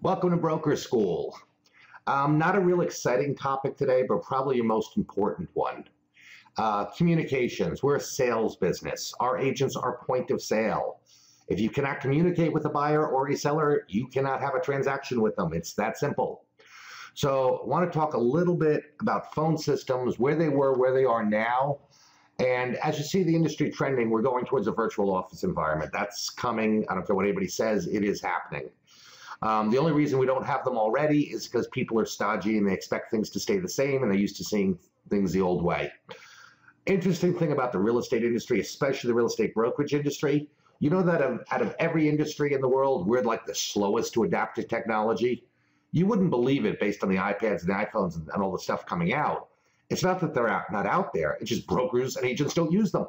Welcome to Broker School. Um, not a real exciting topic today, but probably your most important one. Uh, communications. We're a sales business. Our agents are point of sale. If you cannot communicate with a buyer or a seller, you cannot have a transaction with them. It's that simple. So I want to talk a little bit about phone systems, where they were, where they are now. And as you see the industry trending, we're going towards a virtual office environment. That's coming. I don't care what anybody says, it is happening. Um, the only reason we don't have them already is because people are stodgy and they expect things to stay the same and they're used to seeing things the old way. Interesting thing about the real estate industry, especially the real estate brokerage industry, you know that out of every industry in the world, we're like the slowest to adapt to technology. You wouldn't believe it based on the iPads and the iPhones and, and all the stuff coming out. It's not that they're out, not out there. It's just brokers and agents don't use them.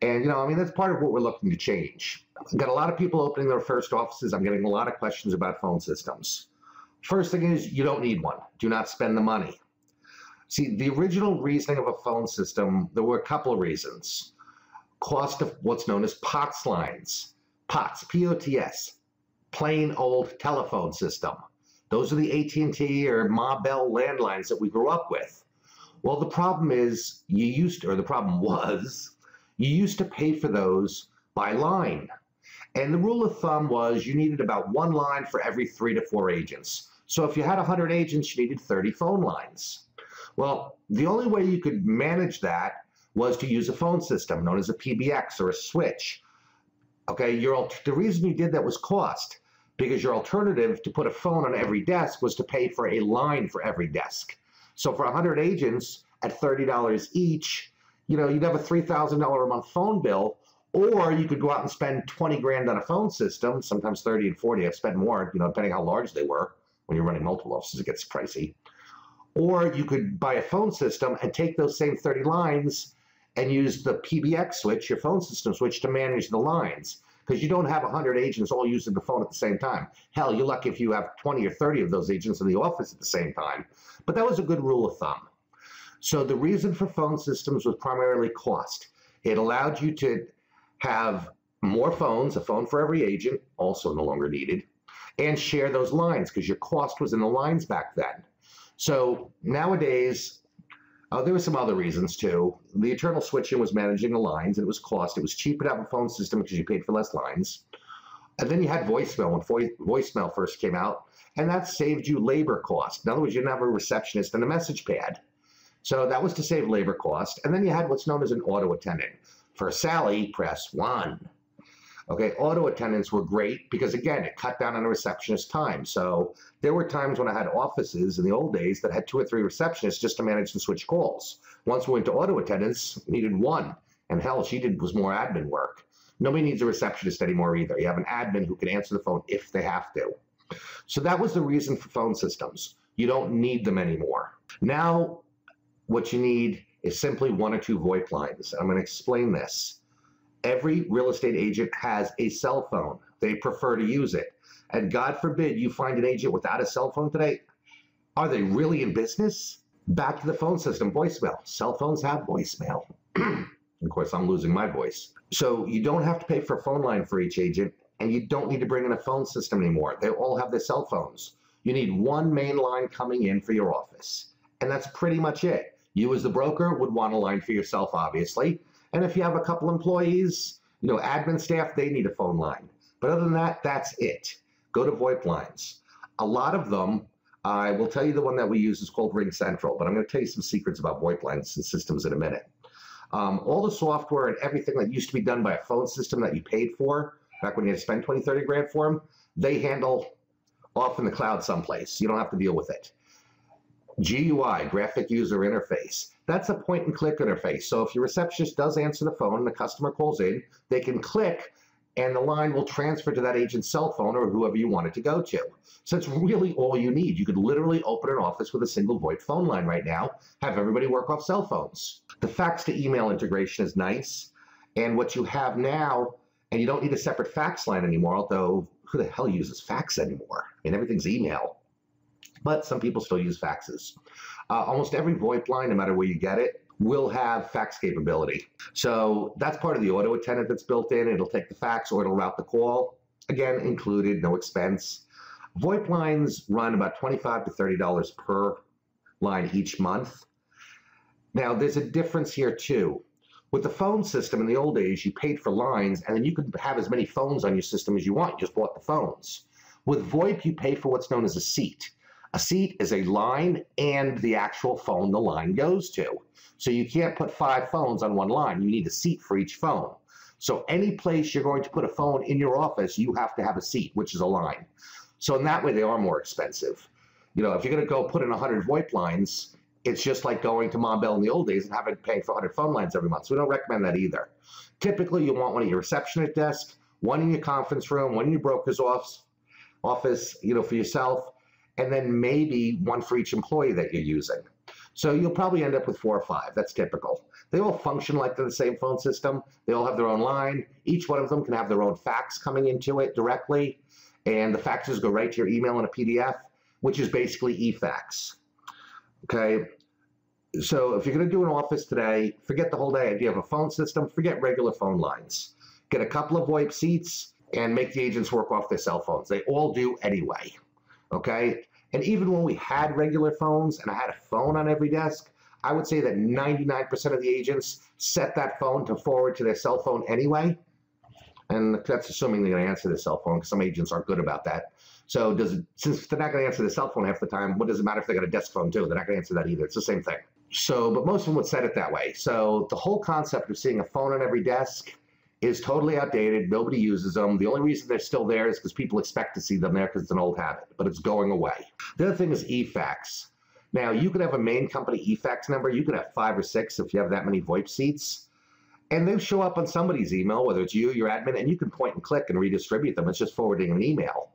And, you know, I mean, that's part of what we're looking to change. I've got a lot of people opening their first offices. I'm getting a lot of questions about phone systems. First thing is you don't need one. Do not spend the money. See, the original reasoning of a phone system, there were a couple of reasons. Cost of what's known as POTS lines. POTS, P-O-T-S, plain old telephone system. Those are the AT&T or Ma Bell landlines that we grew up with. Well, the problem is you used to, or the problem was, you used to pay for those by line. And the rule of thumb was you needed about one line for every three to four agents. So if you had 100 agents, you needed 30 phone lines. Well, the only way you could manage that was to use a phone system known as a PBX or a switch. Okay, your the reason you did that was cost, because your alternative to put a phone on every desk was to pay for a line for every desk. So for 100 agents at $30 each, you know, you'd have a $3,000 a month phone bill, or you could go out and spend 20 grand on a phone system, sometimes 30 and 40. I've spent more, you know, depending how large they were. When you're running multiple offices, it gets pricey. Or you could buy a phone system and take those same 30 lines and use the PBX switch, your phone system switch, to manage the lines. Because you don't have 100 agents all using the phone at the same time. Hell, you're lucky if you have 20 or 30 of those agents in the office at the same time. But that was a good rule of thumb. So the reason for phone systems was primarily cost. It allowed you to have more phones, a phone for every agent, also no longer needed, and share those lines because your cost was in the lines back then. So nowadays, uh, there were some other reasons too. The internal switching was managing the lines, and it was cost. It was cheaper to have a phone system because you paid for less lines. And then you had voicemail when voicemail first came out, and that saved you labor cost. In other words, you didn't have a receptionist and a message pad. So that was to save labor cost. And then you had what's known as an auto attendant. For Sally, press one. Okay, auto attendants were great because again, it cut down on a receptionist time. So there were times when I had offices in the old days that had two or three receptionists just to manage and switch calls. Once we went to auto attendants, needed one. And hell, she did was more admin work. Nobody needs a receptionist anymore either. You have an admin who can answer the phone if they have to. So that was the reason for phone systems. You don't need them anymore. Now what you need is simply one or two VoIP lines. I'm going to explain this. Every real estate agent has a cell phone. They prefer to use it. And God forbid you find an agent without a cell phone today. Are they really in business? Back to the phone system, voicemail. Cell phones have voicemail. of course, I'm losing my voice. So you don't have to pay for a phone line for each agent, and you don't need to bring in a phone system anymore. They all have their cell phones. You need one main line coming in for your office. And that's pretty much it. You as the broker would want a line for yourself, obviously. And if you have a couple employees, you know, admin staff, they need a phone line. But other than that, that's it. Go to VoIP lines. A lot of them, I will tell you the one that we use is called RingCentral, but I'm going to tell you some secrets about VoIP lines and systems in a minute. Um, all the software and everything that used to be done by a phone system that you paid for, back when you had to spend 20, 30 grand for them, they handle off in the cloud someplace. You don't have to deal with it. GUI, graphic user interface. That's a point and click interface. So if your receptionist does answer the phone and the customer calls in, they can click and the line will transfer to that agent's cell phone or whoever you want it to go to. So it's really all you need. You could literally open an office with a single VoIP phone line right now, have everybody work off cell phones. The fax to email integration is nice. And what you have now, and you don't need a separate fax line anymore, although who the hell uses fax anymore? I mean, everything's email. But some people still use faxes. Uh, almost every VoIP line, no matter where you get it, will have fax capability. So that's part of the auto attendant that's built in. It'll take the fax or it'll route the call. Again, included, no expense. VoIP lines run about 25 to $30 per line each month. Now, there's a difference here too. With the phone system in the old days, you paid for lines and then you could have as many phones on your system as you want. You just bought the phones. With VoIP, you pay for what's known as a seat. A seat is a line and the actual phone the line goes to. So you can't put five phones on one line. You need a seat for each phone. So any place you're going to put a phone in your office, you have to have a seat, which is a line. So in that way, they are more expensive. You know, if you're going to go put in 100 VoIP lines, it's just like going to Mom Bell in the old days and having to pay for 100 phone lines every month. So we don't recommend that either. Typically, you want one at your receptionist desk, one in your conference room, one in your broker's office, office, you know, for yourself, and then maybe one for each employee that you're using. So you'll probably end up with four or five. That's typical. They all function like they're the same phone system. They all have their own line. Each one of them can have their own fax coming into it directly, and the faxes go right to your email in a PDF, which is basically eFax. Okay. So if you're going to do an office today, forget the whole day. If you have a phone system, forget regular phone lines. Get a couple of VoIP seats and make the agents work off their cell phones. They all do anyway. Okay. And even when we had regular phones and I had a phone on every desk, I would say that 99% of the agents set that phone to forward to their cell phone anyway. And that's assuming they're going to answer the cell phone because some agents aren't good about that. So does it, since they're not going to answer the cell phone half the time, what does it matter if they got a desk phone too? They're not going to answer that either. It's the same thing. So, but most of them would set it that way. So the whole concept of seeing a phone on every desk is totally outdated. Nobody uses them. The only reason they're still there is because people expect to see them there because it's an old habit, but it's going away. The other thing is eFax. Now, you could have a main company eFax number. You could have five or six if you have that many VoIP seats. And they show up on somebody's email, whether it's you, your admin, and you can point and click and redistribute them. It's just forwarding an email.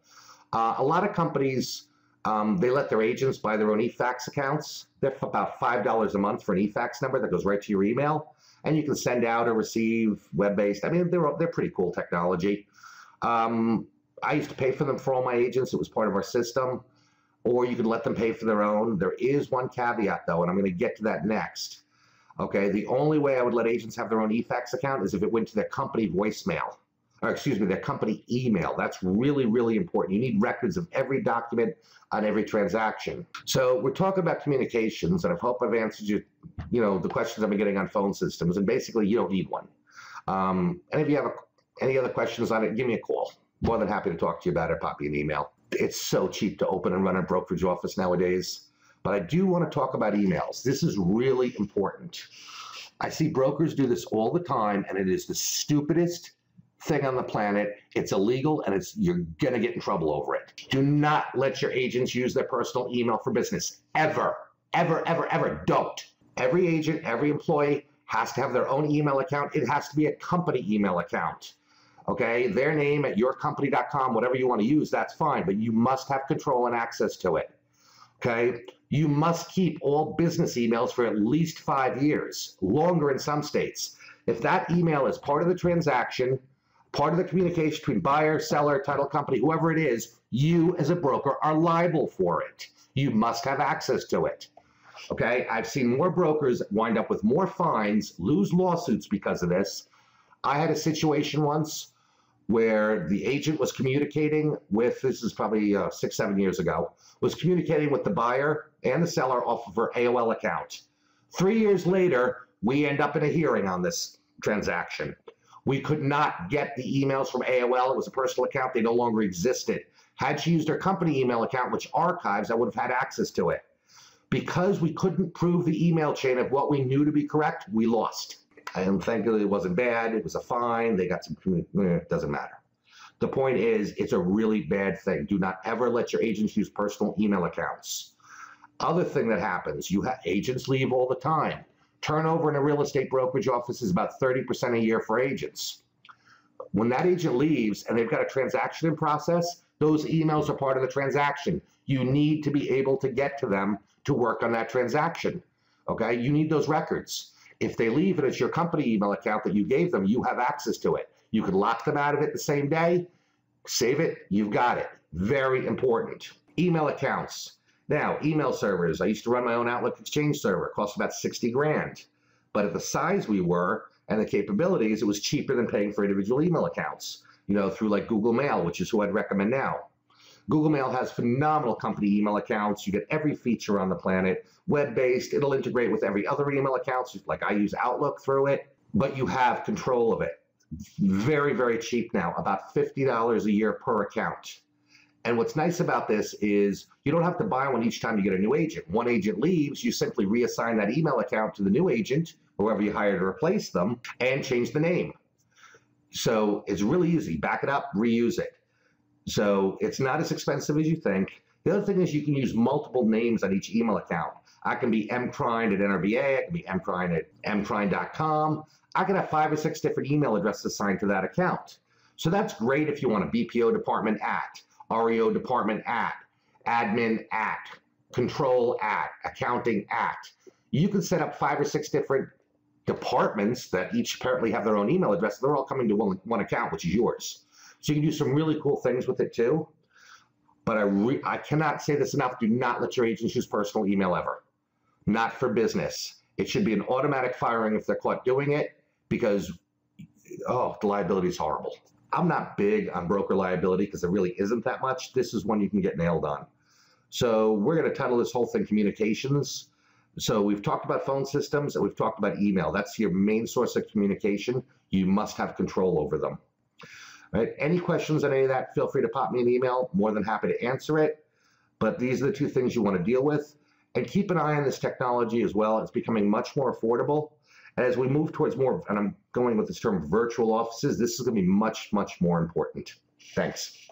Uh, a lot of companies, um, they let their agents buy their own eFax accounts. They're about $5 a month for an eFax number that goes right to your email and you can send out or receive web-based. I mean, they're they're pretty cool technology. Um, I used to pay for them for all my agents. It was part of our system, or you could let them pay for their own. There is one caveat though, and I'm going to get to that next. Okay, the only way I would let agents have their own eFax account is if it went to their company voicemail or excuse me, their company email. That's really, really important. You need records of every document on every transaction. So we're talking about communications, and I hope I've answered you, you know, the questions I've been getting on phone systems. And basically, you don't need one. Um, and if you have a, any other questions on it, give me a call. More than happy to talk to you about it. Pop you an email. It's so cheap to open and run a brokerage office nowadays. But I do want to talk about emails. This is really important. I see brokers do this all the time, and it is the stupidest thing on the planet. It's illegal and it's you're going to get in trouble over it. Do not let your agents use their personal email for business ever. Ever ever ever don't. Every agent, every employee has to have their own email account. It has to be a company email account. Okay? Their name at yourcompany.com, whatever you want to use, that's fine, but you must have control and access to it. Okay? You must keep all business emails for at least 5 years, longer in some states. If that email is part of the transaction, part of the communication between buyer, seller, title company, whoever it is, you as a broker are liable for it. You must have access to it. Okay, I've seen more brokers wind up with more fines, lose lawsuits because of this. I had a situation once where the agent was communicating with, this is probably uh, six, seven years ago, was communicating with the buyer and the seller off of her AOL account. Three years later, we end up in a hearing on this transaction. We could not get the emails from AOL. It was a personal account. They no longer existed. Had she used her company email account, which archives, I would have had access to it. Because we couldn't prove the email chain of what we knew to be correct, we lost. And thankfully, it wasn't bad. It was a fine. They got some, eh, it doesn't matter. The point is, it's a really bad thing. Do not ever let your agents use personal email accounts. Other thing that happens, you have agents leave all the time. Turnover in a real estate brokerage office is about 30% a year for agents. When that agent leaves and they've got a transaction in process, those emails are part of the transaction. You need to be able to get to them to work on that transaction. Okay, you need those records. If they leave and it's your company email account that you gave them, you have access to it. You can lock them out of it the same day, save it, you've got it. Very important. Email accounts. Now, email servers. I used to run my own Outlook Exchange server. It cost about 60 grand. But at the size we were and the capabilities, it was cheaper than paying for individual email accounts, you know, through like Google Mail, which is who I'd recommend now. Google Mail has phenomenal company email accounts. You get every feature on the planet, web-based. It'll integrate with every other email account. Like I use Outlook through it, but you have control of it. Very, very cheap now, about $50 a year per account. And what's nice about this is you don't have to buy one each time you get a new agent. One agent leaves, you simply reassign that email account to the new agent, whoever you hire to replace them, and change the name. So it's really easy. Back it up, reuse it. So it's not as expensive as you think. The other thing is you can use multiple names on each email account. I can be mkrein at NRBA, I can be mkrein at mkrein.com. I can have five or six different email addresses assigned to that account. So that's great if you want a BPO department at, REO department at, admin at, control at, accounting at. You can set up five or six different departments that each apparently have their own email address. They're all coming to one, one account, which is yours. So you can do some really cool things with it too. But I, I cannot say this enough. Do not let your agents use personal email ever. Not for business. It should be an automatic firing if they're caught doing it because, oh, the liability is horrible. I'm not big on broker liability because there really isn't that much. This is one you can get nailed on. So we're going to title this whole thing communications. So we've talked about phone systems and we've talked about email. That's your main source of communication. You must have control over them. Right? Any questions on any of that, feel free to pop me an email. More than happy to answer it. But these are the two things you want to deal with. And keep an eye on this technology as well. It's becoming much more affordable. As we move towards more, and I'm going with this term virtual offices, this is going to be much, much more important. Thanks.